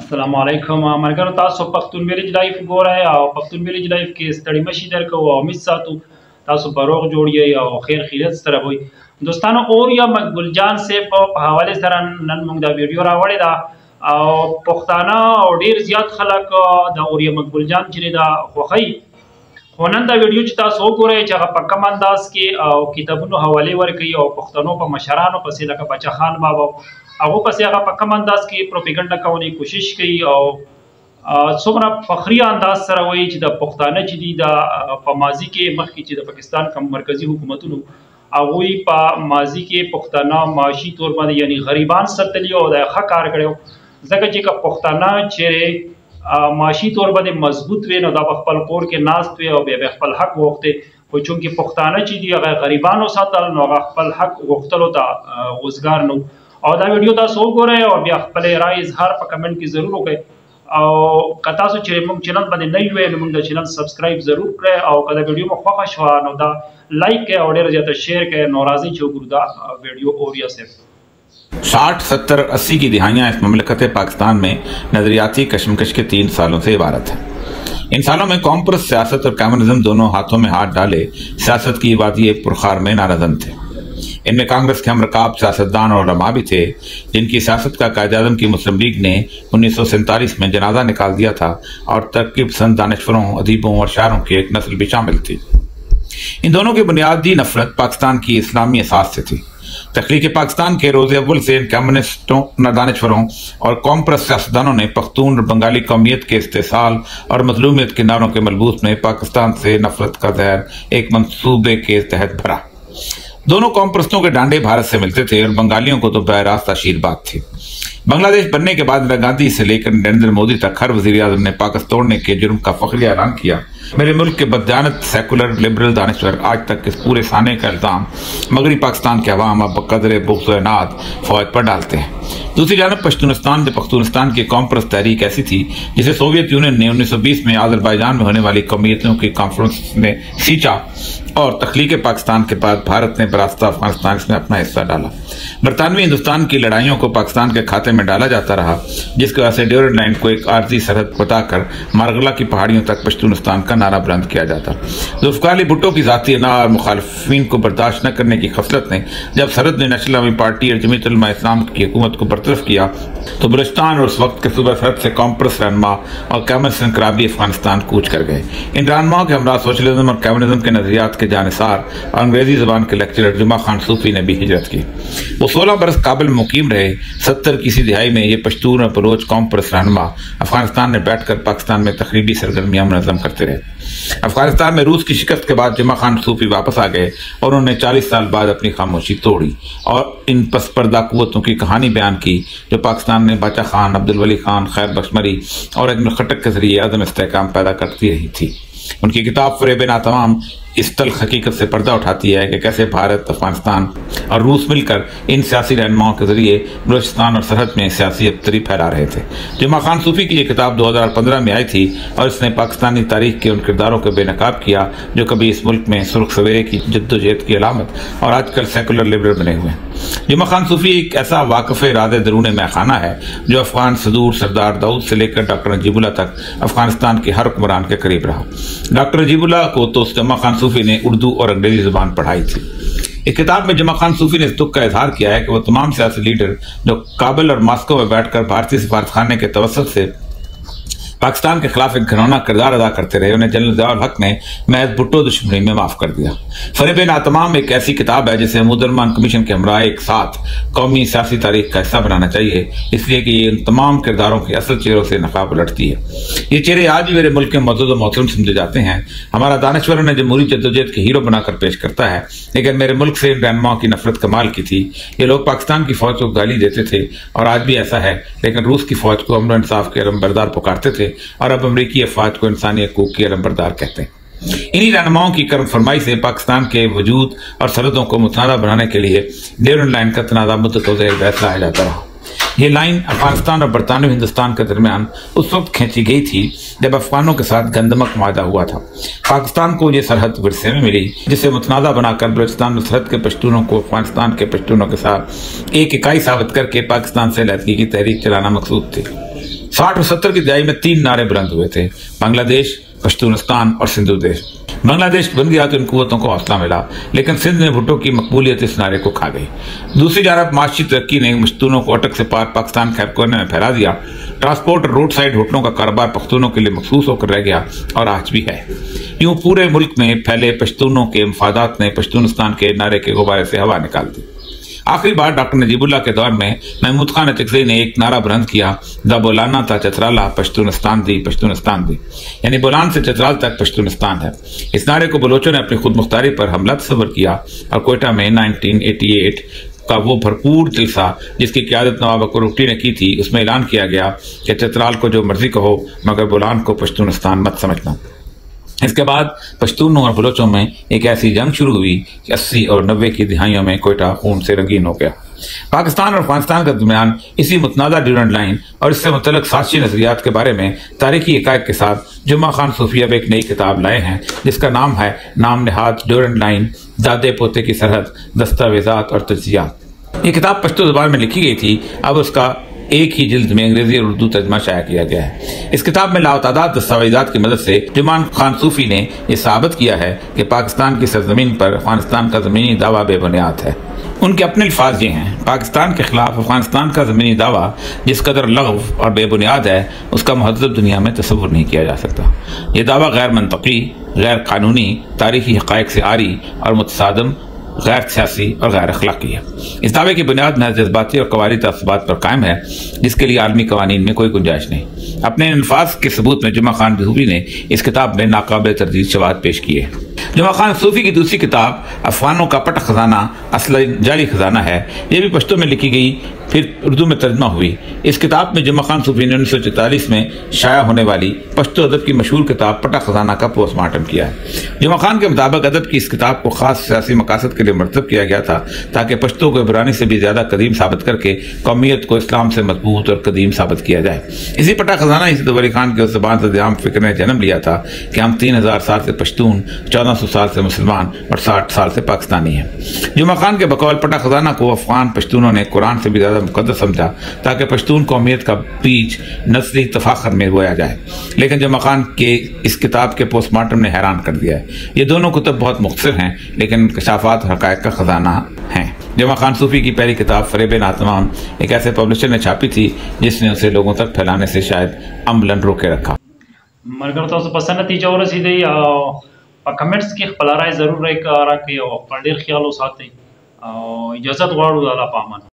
السلام علیکم مرګرو تاسو پښتون ویلیج لایف ګورئ او پښتون ویلیج لایف کې ستړي مشي درکو او امید ساتو تاسو په روغ جوړ او خیر خیرت سره وي دوستانو اور یا مقبول جان سے په حواله سره نن موږ دا ویډیو راوړی دا او پښتانه او ډیر زیات خلک د اور یا مقبول جان چې دا خوخی خو نن دا ویډیو چې تاسو وګورئ چې هغه په کم انداز کې او کتابونو حواله ورکوي او پښتنو په مشرانو پسې لکه بچا خان بابا هغه پسې هغه په کم انداز کې پروپاګاندا کوي کوشش کوي او څومره فخری انداز سره وایي چې د پښتانه چې دي د په ماضي کې مخکې چې د پاکستان کم مرکزی حکومتونو هغه په ماضي کې پښتانه معاشي تور باندې یعنی غریبان ستلی او د حق کار کړو ځکه چې پښتانه چې معاشي تور باندې مضبوط وي نو د خپل کور کې ناست وي او به خپل حق وغوښته خو چونکې پښتانه چې دي هغه غریبانو ساتل نو هغه خپل حق غوښتلو ته وزګار نو او دا ویډیو تاسو وګورئ او بیا خپل رائے اظهار په کمنټ کې ضرور وکړئ. او که تاسو چې موږ چینل باندې نه یو نو موږ د چینل سبسکرایب ضرور کړئ. او کله ویډیو مو خوښه شو نو دا لایک کړئ او ډیر زیاته شیئر کړئ نو راځي چې وګورو دا ویډیو اوریا سے ساٹھ، ستر، اسی کی دہائیاں اس مملکت پاکستان میں نظریاتی کشمکش کے تین سالوں سے عبارت ہے ان سالوں میں قوم پرست سیاست اور کامونزم دونوں ہاتھوں میں ہاتھ ڈالے سیاست کی عبادی ایک پرخار میں نارزن تھے۔ ان میں کانگریس کے ہم رکاب سیاستدان اور علماء بھی تھے، جن کی سیاست کا قائد اعظم کی مسلم لیگ نے انیس سو سینتالیس میں جنازہ نکال دیا تھا اور ترکیب پسند دانشوروں، ادیبوں اور شاعروں کی ایک نسل بھی شامل تھی۔ ان دونوں کی بنیادی نفرت پاکستان کی اسلامی احساس سے تھی۔ تخلیق پاکستان کے روز اول سے ان کمیونسٹوں دانشوروں اور قوم پرست سیاستدانوں نے پختون اور بنگالی قومیت کے استحصال اور مظلومیت کے نعروں کے ملبوس میں پاکستان سے نفرت کا زہر ایک منصوبے کے تحت بھرا۔ دونوں قوم پرستوں کے ڈانڈے بھارت سے ملتے تھے اور بنگالیوں کو تو براہ راست آشیرواد تھے بنگلہ دیش بننے کے بعد اندرا گاندھی سے لے کر نریندر مودی تک ہر وزیر اعظم نے پاکستان توڑنے کے جرم کا فخری اعلان کیا۔ میرے ملک کے بدجانت سیکولر لبرل دانشور آج تک اس پورے سانے کا الزام مغربی پاکستان کے عوام اب قدر بغض و اناد فوج پر ڈالتے ہیں۔ دوسری جانب پشتونستان جو پختونستان کی قوم پرست تحریک ایسی تھی جسے سوویت یونین نے انیس سو بیس میں آذربائیجان میں ہونے والی قومیتوں کی کانفرنس نے سیچا اور تخلیق پاکستان کے بعد بھارت نے براستہ افغانستان اس میں اپنا حصہ ڈالا۔ برطانوی ہندوستان کی لڑائیوں کو پاکستان کے کھاتے میں ڈالا جاتا رہا، جس کی وجہ سے ڈیورن لائن کو ایک عارضی سرحد بتا کر مارغلہ کی پہاڑیوں تک پشتونستان کا نعرہ بلند کیا جاتا۔ ذوالفقار علی بھٹو کی ذاتی انا اور مخالفین کو برداشت نہ کرنے کی خصلت نے جب سرحد نے نیشنل عوامی پارٹی اور جمیت علماء اسلام کی حکومت کو برطرف کیا، تو بلوچستان اور اس وقت کے صوبہ سرحد سے کامپرس رہنما اور کیمرس انقرابی افغانستان کوچ کر گئے۔ ان رہنماؤں کے ہمراہ سوشلزم اور کیمونزم کے نظریات کے جانصار اور انگریزی زبان کے لیکچرر جمعہ خان صوفی نے بھی ہجرت کی۔ وہ سولہ برس قابل مقیم رہے، ستر کسی دہائی میں یہ پشتون اور بلوچ قوم پرس رہنما افغانستان میں بیٹھ کر پاکستان میں تقریبی سرگرمیاں منظم کرتے رہے۔ افغانستان میں روس کی شکست کے بعد جمعہ خان صوفی واپس آ گئے اور انہوں نے چالیس سال بعد اپنی خاموشی توڑی اور ان پس پردہ قوتوں کی کہانی بیان کی جو پاکستان میں باچا خان، عبدالولی خان، خیر بخشمری اور ایک خٹک کے ذریعے عدم استحکام پیدا کرتی رہی تھی۔ ان کی کتاب فریب تمام اس تلخ حقیقت سے پردہ اٹھاتی ہے کہ کیسے بھارت، افغانستان اور روس مل کر ان سیاسی رہنماؤں کے ذریعے بلوچستان اور سرحد میں سیاسی ابتری پھیلا رہے تھے۔ جمعہ خان صوفی کی یہ کتاب دو ہزار پندرہ میں آئی تھی اور اس نے پاکستانی تاریخ کے ان کرداروں کو بے نقاب کیا جو کبھی اس ملک میں سرخ سویرے کی جد و جہد کی علامت اور آج کل سیکولر لبرل بنے ہوئے ہیں۔ جمعہ خان صوفی ایک ایسا واقف راد درون میں خانہ ہے جو افغان صدور سردار داؤد سے لے کر ڈاکٹر نجیب اللہ تک افغانستان کے ہر حکمران کے قریب رہا۔ ڈاکٹر نجیب اللہ کو تو جمعہ خان صوفی نے اردو اور انگریزی زبان پڑھائی تھی۔ ایک کتاب میں جمع خان صوفی نے اس دکھ کا اظہار کیا ہے کہ وہ تمام سیاسی لیڈر جو کابل اور ماسکو میں بیٹھ کر بھارتی سفارت خانے کے توسط سے پاکستان کے خلاف ایک گھنونا کردار ادا کرتے رہے، انہیں جنرل ضیاء الحق نے محض بھٹو دشمنی میں معاف کر دیا۔ فریب ناتمام ایک ایسی کتاب ہے جسے مدرمان کمیشن کے ہمراہ ایک ساتھ قومی سیاسی تاریخ کا حصہ بنانا چاہیے، اس لیے کہ یہ ان تمام کرداروں کے اصل چہروں سے نقاب لڑتی ہے۔ یہ چہرے آج بھی میرے ملک کے موجود و محترم سمجھے جاتے ہیں۔ ہمارا دانشور انہیں جمہوری جدوجہد کے ہیرو بنا کر پیش کرتا ہے، لیکن میرے ملک سے ان رہنماؤں کی نفرت کمال کی تھی۔ یہ لوگ پاکستان کی فوج کو گالی دیتے تھے اور آج بھی ایسا ہے، لیکن روس کی فوج کو امن و انصاف کے علم بردار پکارتے تھے۔ اور اب امریکی افواج کو انسانی حقوق کی علم بردار کہتے ہیں۔ انہی رہنماؤں کی کرم فرمائی سے پاکستان کے وجود اور سرحدوں کو متنازع بنانے کے لیے ڈیورن لائن کا تنازع مدت و زیر بحث لایا جاتا رہا۔ یہ لائن افغانستان اور برطانوی ہندوستان کے درمیان اس وقت کھینچی گئی تھی جب افغانوں کے ساتھ گندمک معاہدہ ہوا تھا۔ پاکستان کو یہ سرحد ورثے میں ملی، جسے متنازع بنا کر بلوچستان میں سرحد کے پشتونوں کو افغانستان کے پشتونوں کے ساتھ ایک اکائی ثابت کر کے پاکستان سے لہدگی کی تحریک چلانا مقصود تھی۔ ساٹھ اور ستر کی دہائی میں تین نعرے بلند ہوئے تھے۔ بنگلہ دیش پشتونستان اور سندھو دیش بنگلہ دیش بن گیا تو ان قوتوں کو حوصلہ ملا، لیکن سندھ نے بھٹو کی مقبولیت اس نعرے کو کھا گئی۔ دوسری جانب معاشی ترقی نے مشتونوں کو اٹک سے پار پاکستان خیر کونے میں پھیلا دیا۔ ٹرانسپورٹ اور روڈ سائڈ ہوٹلوں کا کاروبار پختونوں کے لیے مخصوص ہو کر رہ گیا اور آج بھی ہے۔ یوں پورے ملک میں پھیلے پشتونوں کے مفادات نے پشتونستان کے نعرے کے غبارے سے ہوا نکال دی۔ آخری بار ڈاکٹر نجیب اللہ کے دور میں محمود خان تقری نے ایک نعرہ برند کیا، دا بولانا تھا چترالا پشتونستان دی پشتونستان دی۔ یعنی بولان سے چترال تک پشتونستان ہے۔ اس نعرے کو بلوچوں نے اپنی خود مختاری پر حملہ تصور کیا اور کوئٹہ میں نائنٹین ایٹی ایٹ کا وہ بھرپور جلسہ جس کی قیادت نواب اکروٹی نے کی تھی، اس میں اعلان کیا گیا کہ چترال کو جو مرضی کہو، مگر بولان کو پشتونستان مت سمجھنا۔ اس کے بعد پشتونوں اور بلوچوں میں ایک ایسی جنگ شروع ہوئی کہ اسی اور نوے کی دہائیوں میں کوئٹہ خون سے رنگین ہو گیا۔ پاکستان اور افغانستان کے درمیان اسی متنازع ڈیورنٹ لائن اور اس سے متعلق سازشی نظریات کے بارے میں تاریخی عقائد کے ساتھ جمعہ خان صوفیہ ایک نئی کتاب لائے ہیں، جس کا نام ہے نام نہاد ڈیورنٹ لائن دادے پوتے کی سرحد، دستاویزات اور تجزیات۔ یہ کتاب پشتو زبان میں لکھی گئی تھی، اب اس کا ایک ہی جلد میں انگریزی اور اردو ترجمہ شائع کیا گیا ہے۔ اس کتاب میں لاوتعداد دستاویزات کی مدد سے جمان خان صوفی نے یہ ثابت کیا ہے کہ پاکستان کی سرزمین پر افغانستان کا زمینی دعویٰ بے بنیاد ہے۔ ان کے اپنے الفاظ یہ ہیں، پاکستان کے خلاف افغانستان کا زمینی دعویٰ جس قدر لغو اور بے بنیاد ہے، اس کا مہذب دنیا میں تصور نہیں کیا جا سکتا۔ یہ دعویٰ غیر منطقی، غیر قانونی، تاریخی حقائق سے آری اور متصادم غیر سیاسی اور غیر اخلاقی ہے۔ اس دعوے کی بنیاد محض جذباتی اور قواری تعصبات پر قائم ہے، جس کے لیے عالمی قوانین میں کوئی گنجائش نہیں۔ اپنے انفاظ کے ثبوت میں جمعہ خان دہوبی نے اس کتاب میں ناقابل تردید شواہد پیش کیے۔ جمعہ خان صوفی کی دوسری کتاب افغانوں کا پٹ خزانہ، اصل جاری خزانہ ہے۔ یہ بھی پشتوں میں لکھی گئی، پھر اردو میں ترجمہ ہوئی۔ اس کتاب میں جمعہ خان صوفی نے انیس سو چینتالیس میں شائع ہونے والی پشتو عدد کی مشہور کتاب پٹا خزانہ کا پوست مارٹم کیا ہے۔ جمعہ خان کے مطابق عدد کی اس کتاب کو خاص سیاسی مقاصد کے لیے مرتب کیا گیا تھا تاکہ پشتو کو عبرانی سے بھی زیادہ قدیم ثابت کر کے قومیت کو اسلام سے مضبوط اور قدیم ثابت کیا جائے۔ اسی پٹا خزانہ ہی سے دوری خان کے اس زبان سے دیام فکر نے جنم لیا تھا کہ ہم تین ہزار سال سے پشتون، چودہ نو سو سال سے مسلمان اور ساٹھ سال سے پاکستانی ہیں۔ جمعہ خان کے بقول پٹا خزانہ کو افغان پشتونوں نے قرآن سے بھی زیادہ مقدس سمجھا تاکہ پشتون قومیت کا بیج نسلی تفاخر میں بویا جائے۔ لیکن جمعہ خان کے اس کتاب کے پوسٹ مارٹم نے حیران کر دیا ہے۔ یہ دونوں کتب بہت مختصر ہیں، لیکن انکشافات حقائق کا خزانہ ہیں۔ جمعہ خان صوفی کی پہلی کتاب فریب ناتمام ایک ایسے پبلشر نے چھاپی تھی جس نے اسے لوگوں تک پھیلانے سے شاید عملاً روکے رکھا۔ مرگر تو پسند نتیجہ ہو رہا رسی دی په کمنټس کې خپل رائے ضرور راکړئ او په ډیر خیال وساتئ. او اجازه غواړو د الله په امان